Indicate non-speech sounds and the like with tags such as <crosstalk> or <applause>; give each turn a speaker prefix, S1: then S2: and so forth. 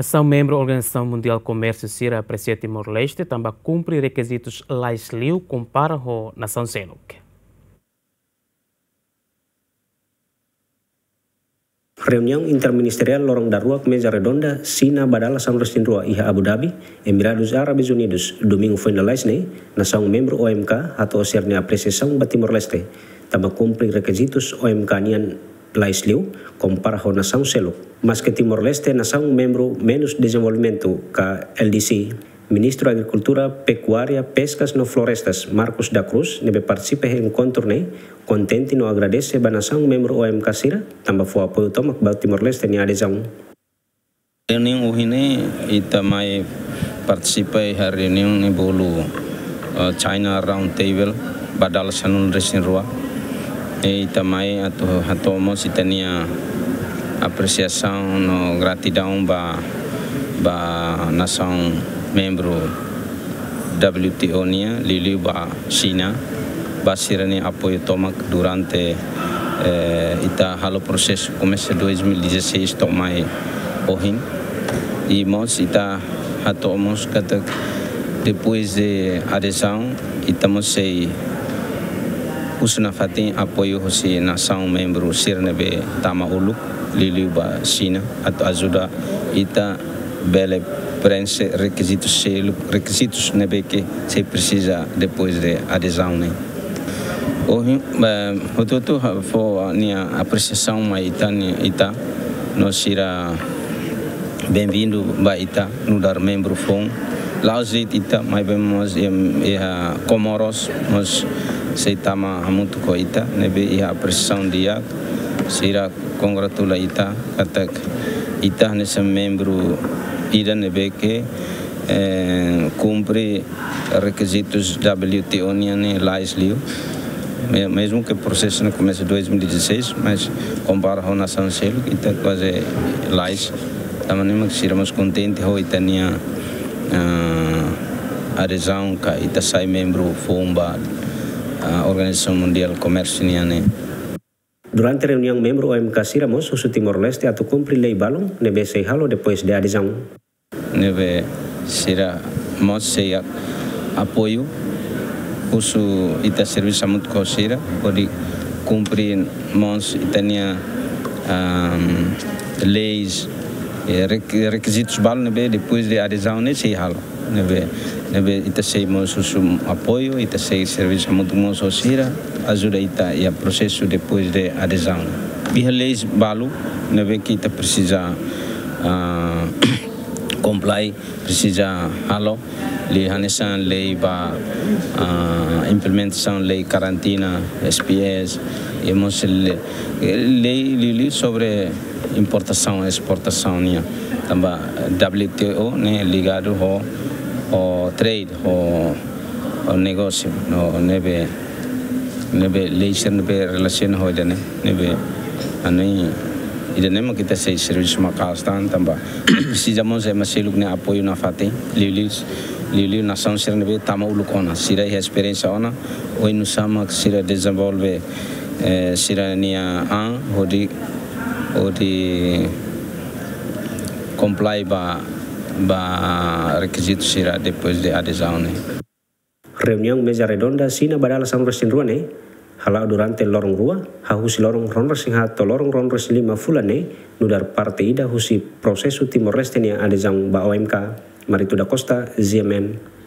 S1: Nação membro da Organização Mundial do Comércio CIRA aprecia Timor-Leste também cumpre requisitos laisliu compara com Nação Senuk.
S2: Reunião interministerial lorong daruak mesa redonda Sina Badala São Rua Iha Abu Dhabi, Emirados Árabes Unidos, domingo foi na Lesne, nação membro OMK atau apreciação ba Timor-Leste, tambah cumprir requisitos OMK nian Laisliu, compara com nação Seluk. Mas que Timor-Leste nação membro menos desenvolvimento ka LDC, Ministro Agricultura, Pecuária, Pescas no Florestas, Marcos da Cruz, nebe participa em encontro ne, contente no agradece a nação membro OMK Sira, também foi apoio tomak ba Timor-Leste ni adesão.
S3: Reunião uhine ita mai participa em reunião ni bolu China Round Table badal sanul resin rua. E ita mai atu hatomo sitania apreciação no gratidão ba ba nação membro WTO nia lili ba China basirani apoio tomak durante eh, ita halo processo começa 2016 tomai ohin e mos ita hatomos kata depois de adesão estamos sei usuna fatin apoio hosi nação membro sirnebe tama uluk lili ba China atau ajuda ita bele preenche requisitos requisitos né que se precisa depois de adesão né? O o todo foi a minha apreciação mas ita ita nós irá bem-vindo ba ita no dar membro fom lauzit ita mas vemos e a Comoros nós se tama muito com ita nebe e a apreciação dia se irá congratular ita katak ita nesse membro ida nebe que eh, cumpre requisitos WTO nem LAISLIO mesmo que o processo não comece em 2016 mas compara com a nação selo está quase LAIS. Também que seremos contentes com a minha adesão que está sai membro FOMBA a Organização Mundial do Comércio né
S2: Durante a reunião membro OMK Siramos, o Timor-Leste atu cumpre lei balong nebe sei halo depois de adesão.
S3: Nebe sira mos sei apoio uso ita serviço muito cosira pode cumprir mons itania um, leis requisitos balong nebe depois de adesão ne sei halo nebe nebe ita sei mos uso apoio ita sei serviço muito mos cosira ajuda ita e o processo depois de adesão. Biha leis balu, neve que ita precisa uh, <coughs> comply, precisa halo, li hanesan lei ba uh, implementação lei quarentena, SPS, e mos lei lili sobre importação e exportação nia. Também WTO né ligado ao, ao trade, ao, ao negócio, no neve nebe leisure nebe relation ho dene nebe ani idane ma kita sei service ma kastan tamba si jamon se masiluk ne apoio na fate lilis lili nação ser nebe tama ulukona sira e experiência ona oi no sama sira desenvolve eh, sira nia an hodi hodi comply ba ba requisito sira depois de adesão né
S2: reunião mesa redonda sina badala sang resin ruane hala durante lorong rua ha husi lorong ron resin ha to lorong ron resin lima fulane nudar parte ida husi prosesu timor leste ni adesang ba OMK Marito da Costa, ZMN.